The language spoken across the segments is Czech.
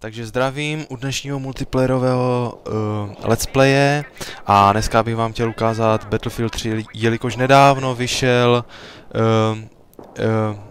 Takže zdravím u dnešního multiplayerového uh, let's playe a dneska bych vám chtěl ukázat Battlefield 3, jelikož nedávno vyšel uh, uh,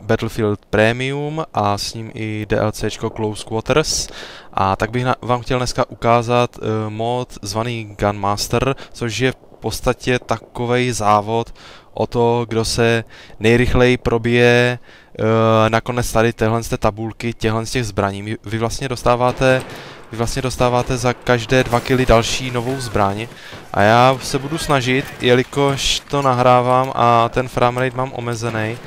Battlefield Premium a s ním i DLCčko Close Quarters. A tak bych vám chtěl dneska ukázat uh, mod zvaný Gunmaster, což je podstatě takovej závod o to, kdo se nejrychleji probije uh, nakonec tady téhle z té tabulky, těchhle z těch zbraní. Vy vlastně dostáváte vy vlastně dostáváte za každé dva kily další novou zbraň a já se budu snažit, jelikož to nahrávám a ten framerate mám omezený, uh,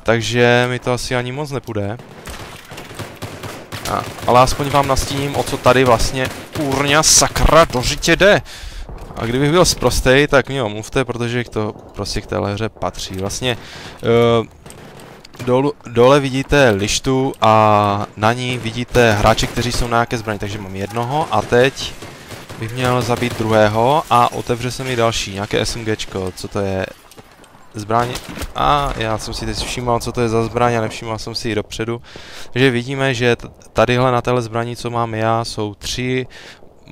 takže mi to asi ani moc nepůjde. A, ale aspoň vám nastíním, o co tady vlastně kurňa sakra dožitě jde. A kdybych byl zprostej, tak mě omluvte, protože to prostě k téhle hře patří. Vlastně uh, dolu, dole vidíte lištu a na ní vidíte hráče, kteří jsou na nějaké zbraně, takže mám jednoho a teď bych měl zabít druhého a otevře se mi další, nějaké SMGčko, co to je? Zbraň. A já jsem si teď všímal, co to je za zbraň a nevšímal jsem si ji dopředu. Takže vidíme, že tadyhle na téhle zbraní, co mám já, jsou tři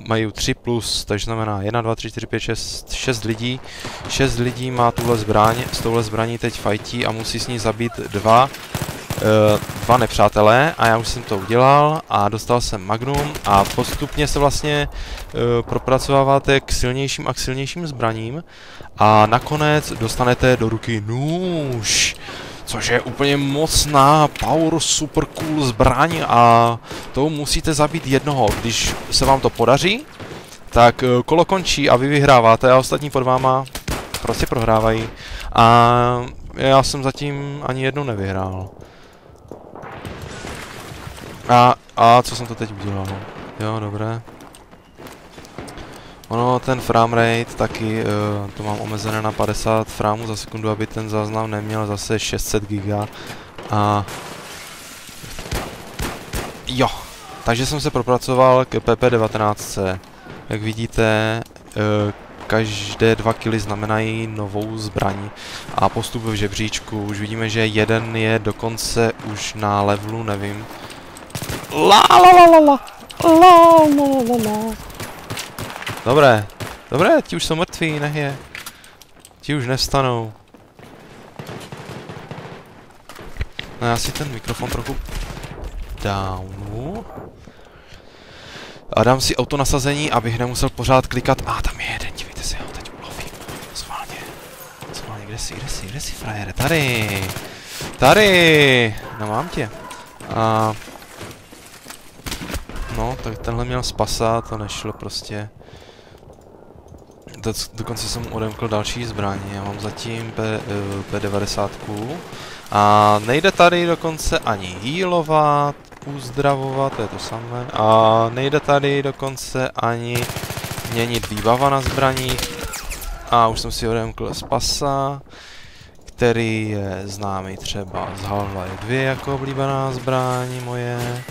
mají 3 plus, takže znamená 1, 2, 3, 4, 5, 6, 6 lidí. 6 lidí má tuhle zbraň, s touhle zbraní teď fajtí a musí s ní zabít dva, uh, dva nepřátelé a já už jsem to udělal a dostal jsem Magnum a postupně se vlastně uh, propracováváte k silnějším a k silnějším zbraním a nakonec dostanete do ruky nůž což je úplně mocná, power, super cool zbraň a to musíte zabít jednoho. Když se vám to podaří, tak eh, kolo končí a vy vyhráváte a ostatní pod váma prostě prohrávají. A já jsem zatím ani jednou nevyhrál. A, a co jsem to teď udělal? Jo, dobré. Ono, ten frame rate taky, uh, to mám omezené na 50 framů za sekundu, aby ten záznam neměl zase 600 giga. A... Jo, takže jsem se propracoval k PP19. Jak vidíte, uh, každé dva kily znamenají novou zbraň a postup v žebříčku. Už vidíme, že jeden je dokonce už na levelu, nevím. La la la la la la la la la Dobré. Dobré, ti už jsou mrtví, nech je. Ti už nevstanou. No já si ten mikrofon trochu downu. A dám si auto nasazení, abych nemusel pořád klikat. A ah, tam je jeden, dívejte se, ho teď ulovím. Schválně. Schválně, kde jsi, kde jsi, kde jsi, frajere? Tady. Tady. No mám tě. A... No, tak tenhle měl spasa, to nešlo prostě do, dokonce jsem odemkl další zbraně. Já mám zatím P, uh, P90 a nejde tady dokonce ani healovat, uzdravovat, to je to samé. A nejde tady dokonce ani měnit výbava na zbraních. A už jsem si odemkl spasa, který je známý třeba z Half-Life 2 jako oblíbená zbraň moje.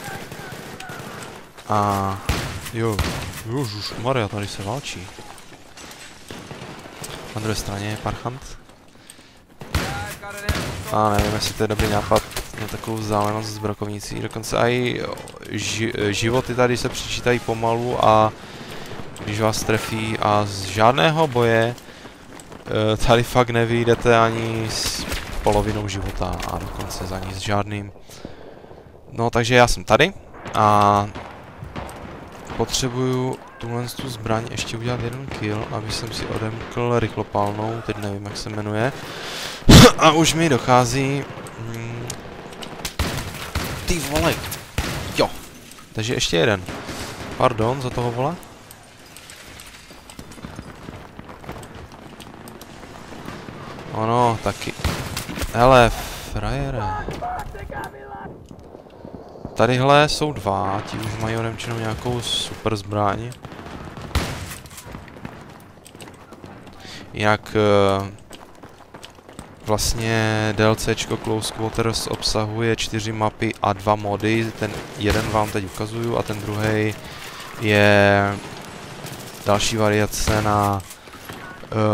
A jo, Ježiš Maria, tady se válčí. Na druhé straně je parchant. A nevím, jestli to je dobrý nápad na takovou vzdálenost z brokovnicí. Dokonce i ži životy tady se přičítají pomalu a když vás trefí a z žádného boje eh, tady fakt nevyjdete ani s polovinou života a dokonce za ní s žádným. No takže já jsem tady a potřebuju tuhle tu zbraň ještě udělat jeden kill, aby jsem si odemkl rychlopálnou, teď nevím jak se jmenuje. A už mi dochází... Hmm, ty vole! Jo! Takže ještě jeden. Pardon za toho vole. Ono, taky. Hele, frajere. Tadyhle jsou dva, ti už mají odemčenou nějakou super zbraň. Jinak uh, vlastně DLCčko Close Quarters obsahuje čtyři mapy a dva mody. Ten jeden vám teď ukazuju a ten druhý je další variace na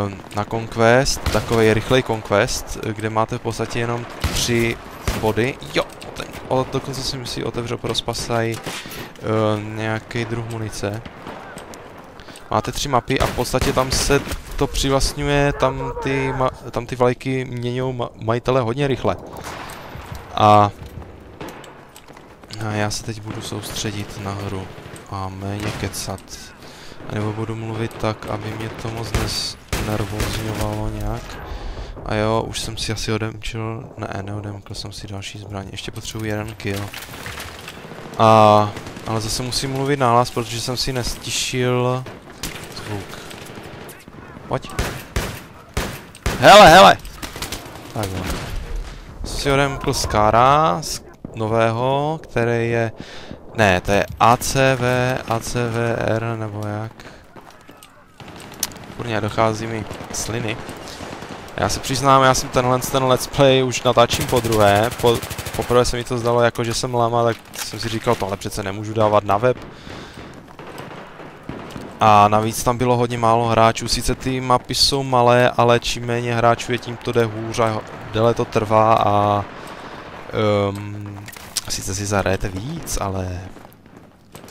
uh, na Conquest, takový rychlej Conquest, kde máte v podstatě jenom tři body. Jo, o, dokonce si si otevřel pro spasaj uh, nějaký druh munice. Máte tři mapy a v podstatě tam se to přivlastňuje, tam ty, tam ty vlajky mění ma, majitele hodně rychle. A, a já se teď budu soustředit na hru a méně kecat. A nebo budu mluvit tak, aby mě to moc nervozňovalo nějak. A jo, už jsem si asi odemčil, ne, neodemkl jsem si další zbraň, ještě potřebuji jeden kill. A, ale zase musím mluvit nahlas, protože jsem si nestišil zvuk. Pojď. Hele, hele! Takhle. Si odemkl Skara z nového, který je... Ne, to je ACV, ACVR nebo jak. Kurně, dochází mi sliny. Já se přiznám, já jsem tenhle ten let's play už natáčím po druhé. Po, poprvé se mi to zdalo jako, že jsem lama, tak jsem si říkal, tohle přece nemůžu dávat na web. A navíc tam bylo hodně málo hráčů, sice ty mapy jsou malé, ale čím méně hráčů je, tím to jde hůř a déle to trvá a... Um, sice si zahrajete víc, ale...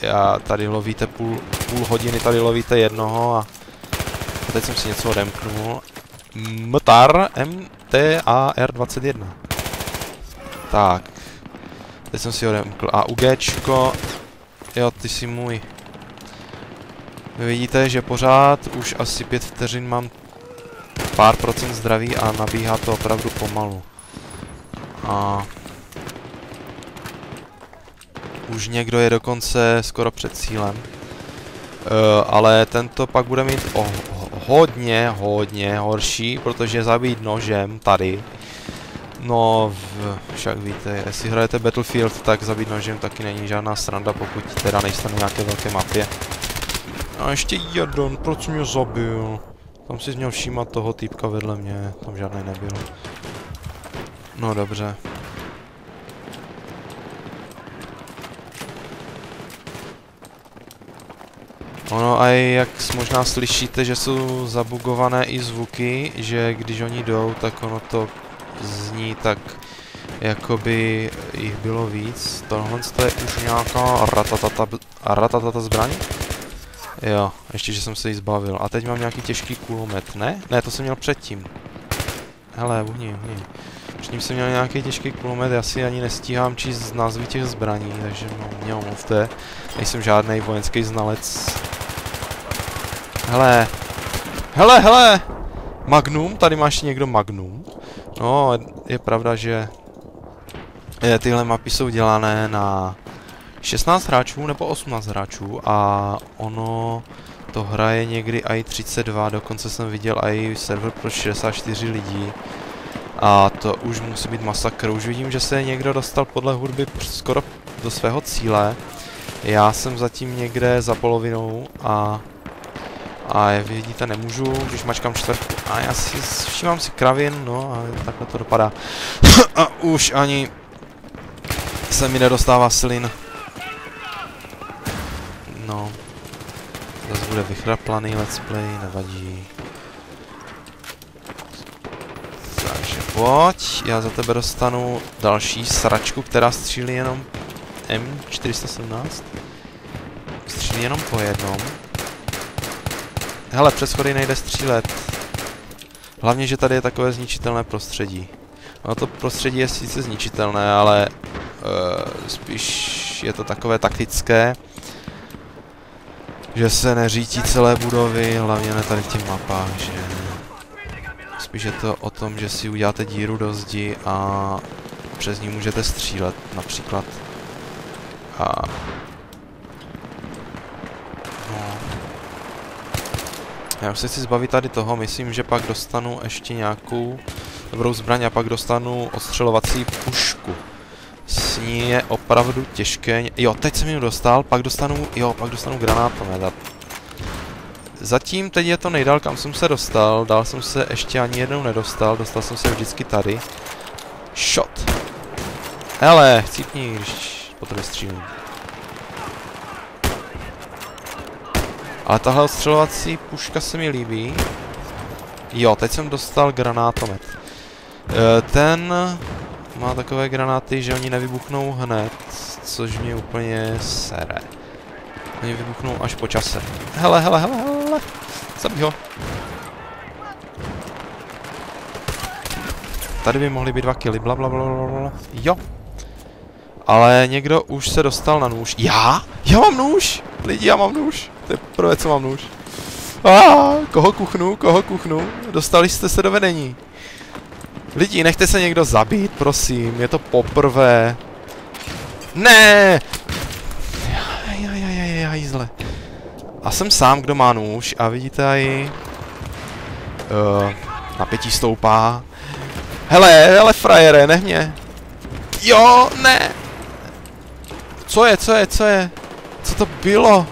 Já tady lovíte půl, půl hodiny, tady lovíte jednoho a... Teď jsem si něco odemknul MTAR MTAR21. Tak. Teď jsem si odemkl. A UGčko. Jo, ty jsi můj. Vy vidíte, že pořád už asi pět vteřin mám pár procent zdraví a nabíhá to opravdu pomalu. A... Už někdo je dokonce skoro před cílem. Uh, ale tento pak bude mít oh, hodně, hodně horší, protože zabít nožem tady, no v, však víte, jestli hrajete Battlefield, tak zabít nožem taky není žádná sranda, pokud teda nejste na nějaké velké mapě. A ještě jeden, proč mě zabil? Tam si měl všímat toho týpka vedle mě, tam žádný nebyl. No dobře. Ono a jak možná slyšíte, že jsou zabugované i zvuky, že když oni jdou, tak ono to zní tak, jakoby jich bylo víc. Tohle je už nějaká ratatata, ratatata zbraň? Jo, ještě, že jsem se jí zbavil. A teď mám nějaký těžký kulomet, ne? Ne, to jsem měl předtím. Hele, uhni, uhni. Předtím jsem měl nějaký těžký kulomet, já si ani nestíhám číst názvy těch zbraní, takže no, mě omluvte. Nejsem žádný vojenský znalec Hele. Hele, hele! Magnum, tady máš někdo Magnum. No, je pravda, že je, tyhle mapy jsou dělané na 16 hráčů nebo 18 hráčů a ono to hraje někdy i 32, dokonce jsem viděl i server pro 64 lidí. A to už musí být masakr. Už vidím, že se někdo dostal podle hudby skoro do svého cíle. Já jsem zatím někde za polovinou a a jak vidíte, nemůžu, když mačkám čtvrtku. A já si všímám si kravin, no a takhle to dopadá. a už ani se mi nedostává slin. No. Zase bude vychraplaný let's play, nevadí. Takže pojď, já za tebe dostanu další sračku, která střílí jenom M417. Střílí jenom po jednom. Hele, přes schody nejde střílet. Hlavně, že tady je takové zničitelné prostředí. No to prostředí je sice zničitelné, ale uh, spíš je to takové taktické. Že se neřítí celé budovy, hlavně ne tady v těch mapách, že... Spíš je to o tom, že si uděláte díru do zdi a přes ní můžete střílet, například. A Já už se chci zbavit tady toho, myslím, že pak dostanu ještě nějakou dobrou zbraň a pak dostanu ostřelovací pušku. S ní je opravdu těžké. Jo, teď jsem ji dostal, pak dostanu, jo, pak dostanu granátomet. Zatím teď je to nejdál, kam jsem se dostal, dál jsem se ještě ani jednou nedostal, dostal jsem se vždycky tady. Shot. Hele, chcípni, když po tobě střílím. Ale tahle ostřelovací puška se mi líbí. Jo, teď jsem dostal granátomet. E, ten má takové granáty, že oni nevybuchnou hned, což mě úplně sere. Oni vybuchnou až po čase. Hele, hele, hele, hele, zabij ho. Tady by mohly být dva killy, bla, bla, bla, bla, bla. Jo. Ale někdo už se dostal na nůž. Já? Já mám nůž! Lidi, já mám nůž. Prvé, co mám nůž. Ah, koho kuchnu, koho kuchnu? Dostali jste se do vedení. Lidi, nechte se někdo zabít, prosím. Je to poprvé. Ne! Jajajajajaj, A jsem sám, kdo má nůž a vidíte i... Uh, napětí stoupá. Hele, hele, frajere, nech mě. Jo, ne. Co je, co je, co je? Co to bylo?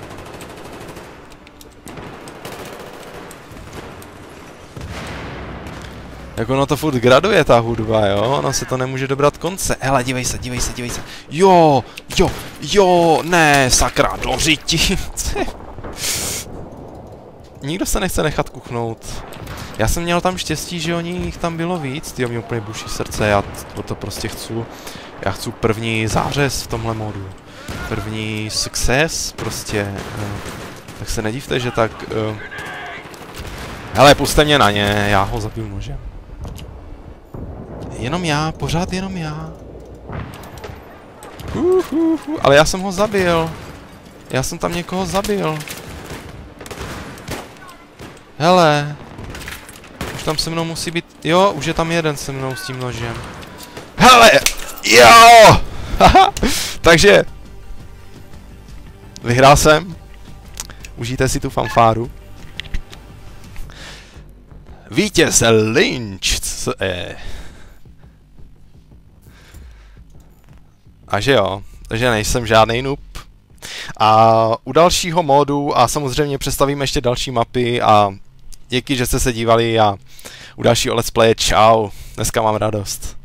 Jak ono to furt graduje, ta hudba, jo? Ono se to nemůže dobrat konce. Hele, dívej se, dívej se, dívej se. Jo, jo, jo, ne, sakra, dořiti. Nikdo se nechce nechat kuchnout. Já jsem měl tam štěstí, že oni jich tam bylo víc, ty mě úplně buší srdce, já to, to prostě chci. Já chci první zářez v tomhle modu. První success, prostě. Uh, tak se nedívte, že tak... Uh, hele, puste mě na ně, já ho zabiju nožem. Jenom já, pořád jenom já. Uh, uh, uh, ale já jsem ho zabil. Já jsem tam někoho zabil. Hele. Už tam se mnou musí být... Jo, už je tam jeden se mnou s tím nožem. Hele! Jo! Takže... Vyhrál jsem. Užijte si tu fanfáru. Vítěz Lynch. Co je? A že jo, takže nejsem žádný noob. A u dalšího modu a samozřejmě představíme ještě další mapy a díky, že jste se dívali a u dalšího let's play čau. Dneska mám radost.